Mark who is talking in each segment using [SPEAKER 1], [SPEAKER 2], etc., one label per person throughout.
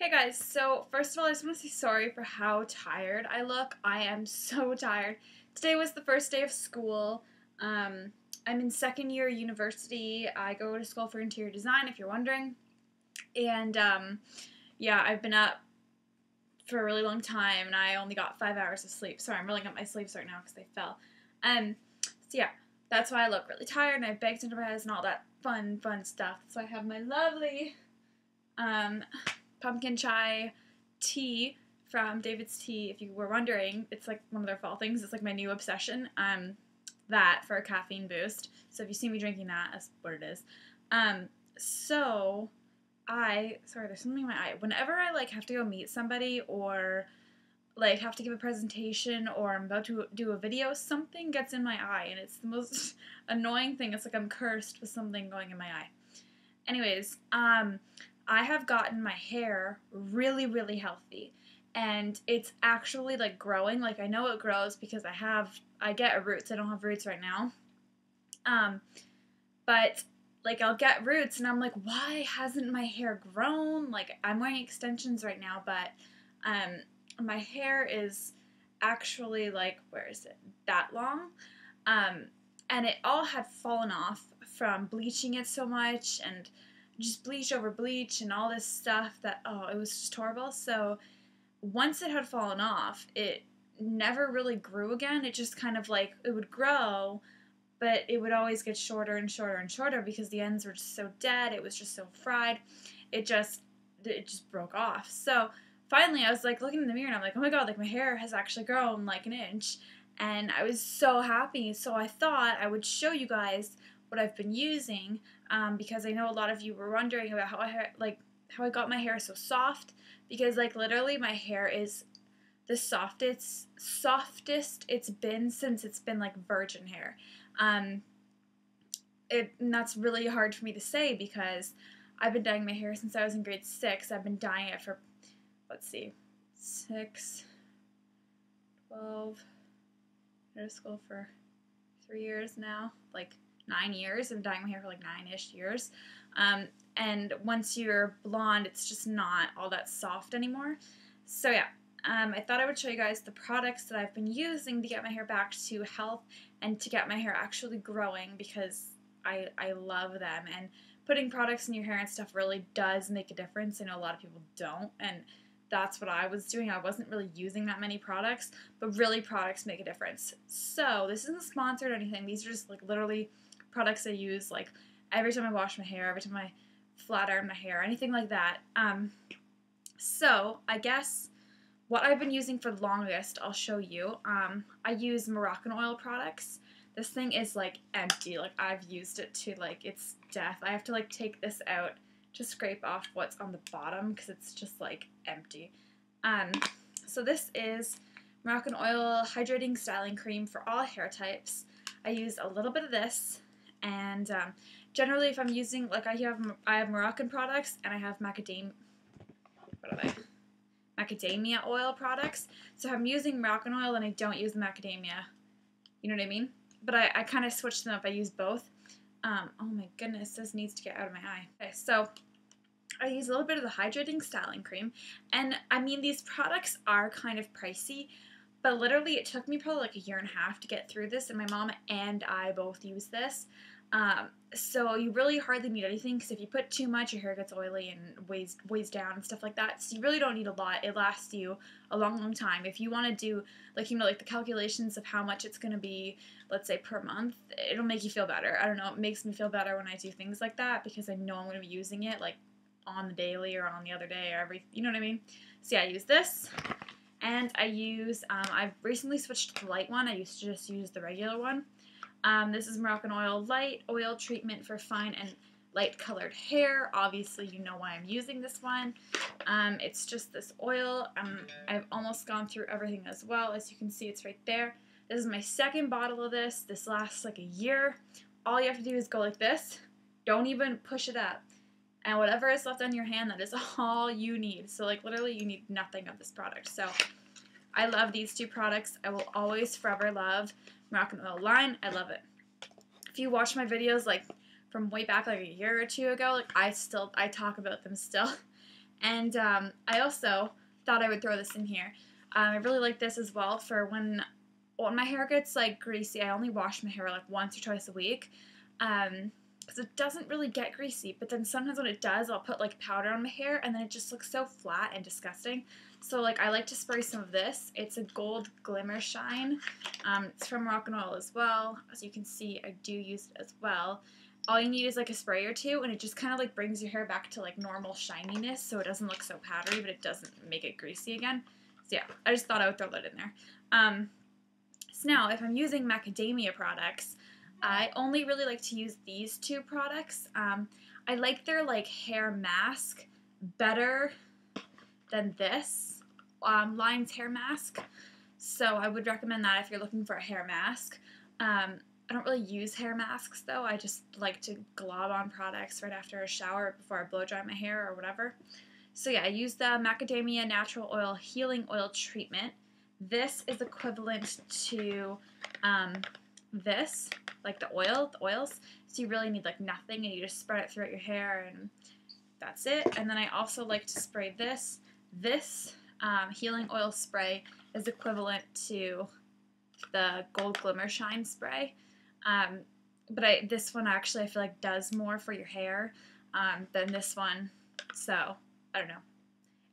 [SPEAKER 1] Hey guys, so first of all, I just want to say sorry for how tired I look. I am so tired. Today was the first day of school. Um, I'm in second year university. I go to school for interior design, if you're wondering. And um, yeah, I've been up for a really long time, and I only got five hours of sleep. Sorry, I'm rolling up my sleeves right now because they fell. Um, so yeah, that's why I look really tired, and I have bags under my eyes and all that fun, fun stuff. So I have my lovely um, pumpkin chai tea from DavidsTea. If you were wondering, it's like one of their fall things. It's like my new obsession. Um, that for a caffeine boost. So if you see me drinking that, that's what it is. Um, so I sorry, there's something in my eye. Whenever I like have to go meet somebody or like have to give a presentation or I'm about to do a video, something gets in my eye and it's the most annoying thing. It's like I'm cursed with something going in my eye. Anyways, um I have gotten my hair really really healthy and it's actually like growing. Like I know it grows because I have I get roots. I don't have roots right now. Um but like I'll get roots and I'm like, why hasn't my hair grown? Like I'm wearing extensions right now, but um my hair is actually like where is it? That long. Um and it all had fallen off from bleaching it so much and just bleach over bleach and all this stuff that oh it was just horrible. So once it had fallen off, it never really grew again. It just kind of like it would grow, but it would always get shorter and shorter and shorter because the ends were just so dead. It was just so fried. It just it just broke off. So finally, I was like looking in the mirror and I'm like, oh my god, like my hair has actually grown like an inch, and I was so happy. So I thought I would show you guys what I've been using um, because I know a lot of you were wondering about how I like how I got my hair so soft because like literally my hair is the softest softest it's been since it's been like virgin hair. Um, it and that's really hard for me to say because I've been dyeing my hair since I was in grade six. I've been dyeing it for let's see, six, twelve. Been to school for three years now, like nine years. Been dyeing my hair for like nine-ish years. Um, and once you're blonde, it's just not all that soft anymore. So yeah, um, I thought I would show you guys the products that I've been using to get my hair back to health and to get my hair actually growing because I, I love them. And putting products in your hair and stuff really does make a difference. I know a lot of people don't, and that's what I was doing. I wasn't really using that many products, but really products make a difference. So this isn't sponsored or anything. These are just like literally products I use like every time I wash my hair, every time I flat iron my hair, anything like that. Um, so I guess what I've been using for the longest, I'll show you. Um, I use Moroccan oil products. This thing is like empty. Like I've used it to like its death. I have to like take this out to scrape off what's on the bottom because it's just like empty. Um, so this is Moroccan Oil Hydrating Styling Cream for all hair types. I use a little bit of this and um, generally if I'm using like I have I have Moroccan products and I have macadamia what are they? macadamia oil products. So I'm using Moroccan oil and I don't use macadamia you know what I mean? But I, I kind of switch them up I use both. Um, oh my goodness this needs to get out of my eye. Okay so I use a little bit of the hydrating styling cream. And I mean these products are kind of pricey but literally it took me probably like a year and a half to get through this and my mom and I both use this um, so you really hardly need anything because if you put too much, your hair gets oily and weighs weighs down and stuff like that. So you really don't need a lot. It lasts you a long, long time. If you want to do like you know like the calculations of how much it's going to be, let's say per month, it'll make you feel better. I don't know. It makes me feel better when I do things like that because I know I'm to be using it like on the daily or on the other day or every. You know what I mean? So yeah, I use this. And I use, um, I've recently switched to the light one. I used to just use the regular one. Um, this is Moroccan Oil Light Oil Treatment for Fine and Light Colored Hair. Obviously, you know why I'm using this one. Um, it's just this oil. Um, I've almost gone through everything as well. As you can see, it's right there. This is my second bottle of this. This lasts like a year. All you have to do is go like this. Don't even push it up. And whatever is left on your hand, that is all you need. So like literally you need nothing of this product. So I love these two products. I will always forever love Moroccanoil line. I love it. If you watch my videos like from way back like a year or two ago, like I still I talk about them still. And um, I also thought I would throw this in here. Um, I really like this as well for when when my hair gets like greasy. I only wash my hair like once or twice a week. Um, it doesn't really get greasy. But then sometimes when it does, I'll put like powder on my hair and then it just looks so flat and disgusting. So like I like to spray some of this. It's a gold glimmer shine. Um, it's from Moroccan oil as well. As you can see, I do use it as well. All you need is like a spray or two, and it just kind of like brings your hair back to like normal shininess, so it doesn't look so powdery, but it doesn't make it greasy again. So yeah, I just thought I would throw that in there. Um, so now, if I'm using macadamia products, I only really like to use these two products. Um, I like their like hair mask better than this um, Lion's hair mask. So I would recommend that if you're looking for a hair mask. Um, I don't really use hair masks though. I just like to glob on products right after a shower before I blow dry my hair or whatever. So yeah, I use the Macadamia Natural Oil Healing Oil Treatment. This is equivalent to um, this, like the oil, the oils. So you really need like nothing and you just spread it throughout your hair and that's it. And then I also like to spray this. This um, healing oil spray is equivalent to the Gold Glimmer Shine spray. Um, but I, this one actually I feel like does more for your hair um, than this one. So, I don't know.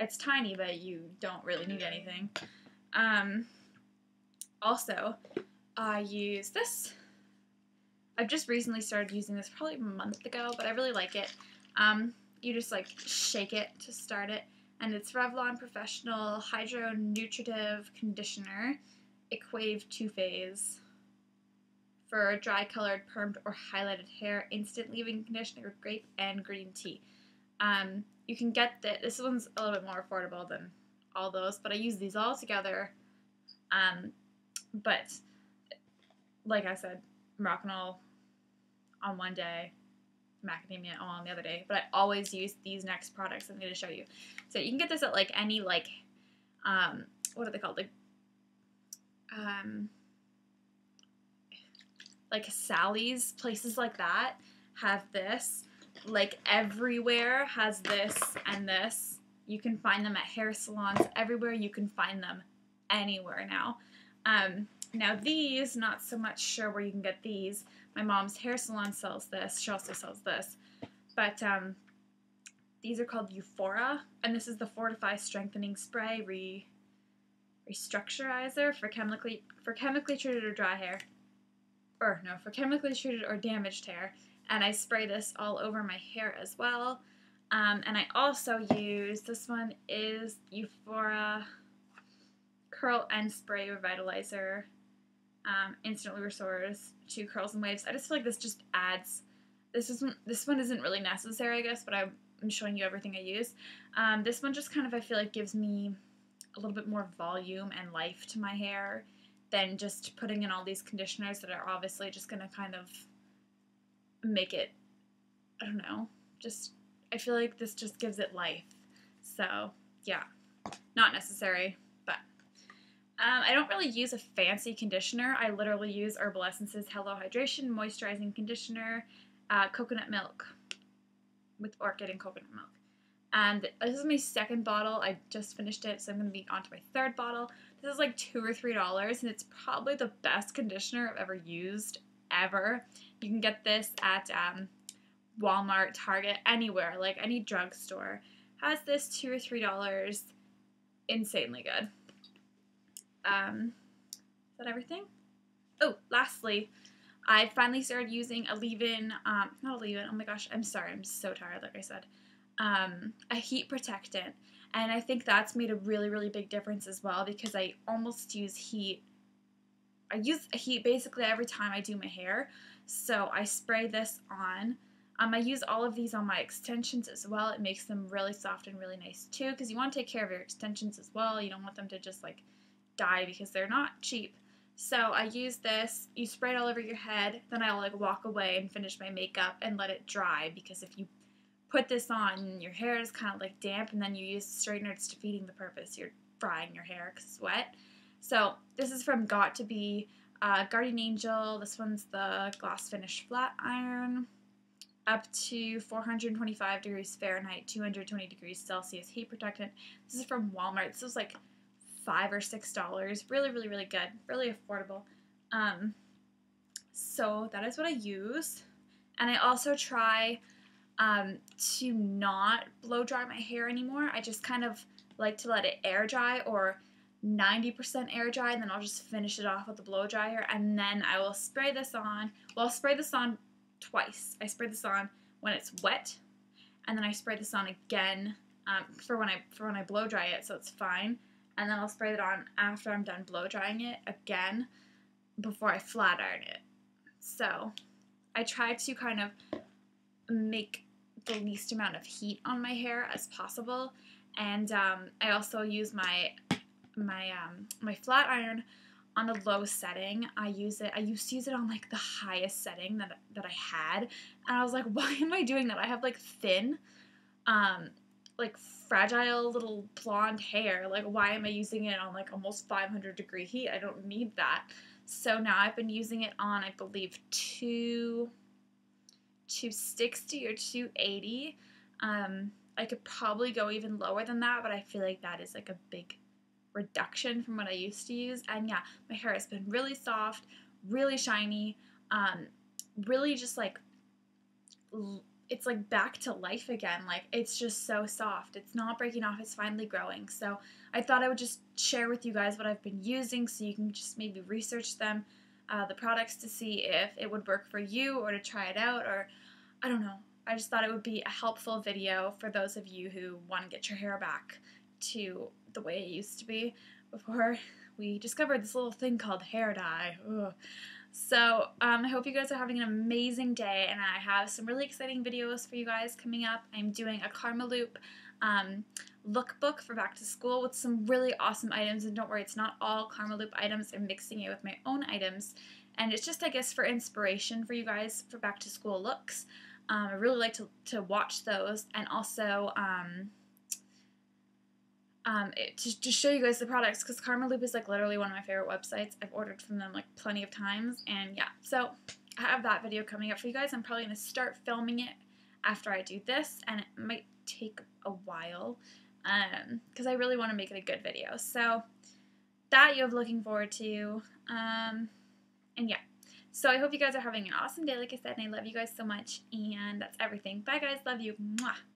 [SPEAKER 1] It's tiny, but you don't really need anything. Um, also, I use this. I've just recently started using this probably a month ago, but I really like it. Um, you just like shake it to start it, and it's Revlon Professional Hydro Nutritive Conditioner, Equave Two Phase for dry colored, permed, or highlighted hair, instant leave-in conditioner with grape and green tea. Um, you can get the, this one's a little bit more affordable than all those, but I use these all together. Um, but like I said, Moroccan oil on one day, macadamia on the other day, but I always use these next products I'm going to show you. So you can get this at like any like, um, what are they called? Like, um, like Sally's, places like that have this. Like everywhere has this and this. You can find them at hair salons everywhere. You can find them anywhere now. Um, now these, not so much sure where you can get these. My mom's hair salon sells this. She also sells this. But um, these are called Eufora, and this is the Fortifi Strengthening Spray re restructurizer for chemically for chemically treated or dry hair or no, for chemically treated or damaged hair. And I spray this all over my hair as well. Um, and I also use, this one is Eufora Curl and Spray Revitalizer. Um, instantly restores to curls and waves. I just feel like this just adds, this isn't, this one isn't really necessary, I guess, but I'm showing you everything I use. Um, this one just kind of, I feel like gives me a little bit more volume and life to my hair than just putting in all these conditioners that are obviously just going to kind of make it, I don't know, just, I feel like this just gives it life. So, yeah, not necessary, um, I don't really use a fancy conditioner. I literally use Herbal Essences Hello Hydration Moisturizing Conditioner, uh, coconut milk with orchid and coconut milk. And this is my second bottle. I just finished it, so I'm going to be on to my third bottle. This is like two or three dollars, and it's probably the best conditioner I've ever used ever. You can get this at um, Walmart, Target, anywhere, like any drugstore. Has this two or three dollars. Insanely good. Um, is that everything? Oh, lastly, I finally started using a leave-in, um, not a leave-in, oh my gosh, I'm sorry, I'm so tired, like I said, um, a heat protectant. And I think that's made a really, really big difference as well because I almost use heat. I use heat basically every time I do my hair. So I spray this on. Um, I use all of these on my extensions as well. It makes them really soft and really nice too because you want to take care of your extensions as well. You don't want them to just like die because they're not cheap. So I use this, you spray it all over your head, then I'll like walk away and finish my makeup and let it dry because if you put this on, your hair is kind of like damp, and then you use the straightener, it's defeating the purpose. You're frying your hair because it's wet. So this is from Got2b uh, Guardian Angel. This one's the gloss finish flat iron. up to 425 degrees Fahrenheit, 220 degrees Celsius heat protectant. This is from Walmart. This was like five or six dollars. Really, really, really good. Really affordable. Um, so that is what I use. And I also try um, to not blow dry my hair anymore. I just kind of like to let it air dry or 90% air dry and then I'll just finish it off with the blow dryer and then I will spray this on. Well, I'll spray this on twice. I spray this on when it's wet and then I spray this on again um, for when I for when I blow dry it so it's fine and then I'll spray it on after I'm done blow drying it again before I flat iron it. So I try to kind of make the least amount of heat on my hair as possible and um, I also use my my um, my flat iron on a low setting. I use it. I used to use it on like the highest setting that that I had, and I was like, why am I doing that? I have like thin, um, like fragile little blonde hair. Like, why am I using it on like almost 500 degree heat? I don't need that. So now I've been using it on, I believe, two, 260 or 280. Um, I could probably go even lower than that, but I feel like that is like a big reduction from what I used to use. And yeah, my hair has been really soft, really shiny, um, really just like it's like back to life again. Like it's just so soft. It's not breaking off. It's finally growing. So I thought I would just share with you guys what I've been using so you can just maybe research them, uh, the products to see if it would work for you or to try it out or I don't know. I just thought it would be a helpful video for those of you who want to get your hair back to the way it used to be before we discovered this little thing called hair dye. Ugh. So um, I hope you guys are having an amazing day, and I have some really exciting videos for you guys coming up. I'm doing a Karmaloop um, lookbook for back to school with some really awesome items, and don't worry, it's not all Karmaloop items. I'm mixing it with my own items, and it's just, I guess, for inspiration for you guys for back to school looks. Um, I really like to, to watch those, and also um, um, it, to, to show you guys the products because Karmaloop is like literally one of my favorite websites. I've ordered from them like plenty of times, and yeah, so I have that video coming up for you guys. I'm probably gonna start filming it after I do this, and it might take a while because um, I really want to make it a good video. So that you have looking forward to, um, and yeah. So I hope you guys are having an awesome day, like I said, and I love you guys so much. And that's everything. Bye, guys. Love you. Mwah.